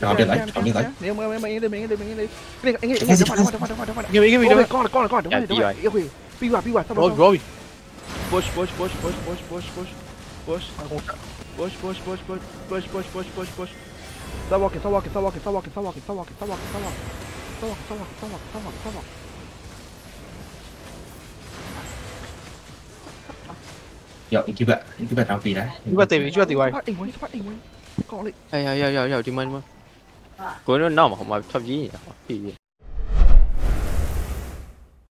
yên đi. Cái này anh nghĩ anh nghĩ đừng đừng đừng đừng. Give me, give me, give me. Con con con đúng rồi đúng rồi. Yêu quỷ. Bi qua bi qua. Roll, roll. Push push push push push push push. Push. Push push push push push push push push push. Stop walking, stop walking, stop walking, stop walking, stop walking, stop walking, stop walking, stop walking. Stop walking, stop walking, stop walking, stop walking, stop walking. Yo, ba, tao pi đấy. Chú ba tìm, chú ba tìm quay. Phát đỉnh ကိုတို့နောက်မှာဟိုမှာဖြတ်ပြေးနေတာဟောပြေးပြေး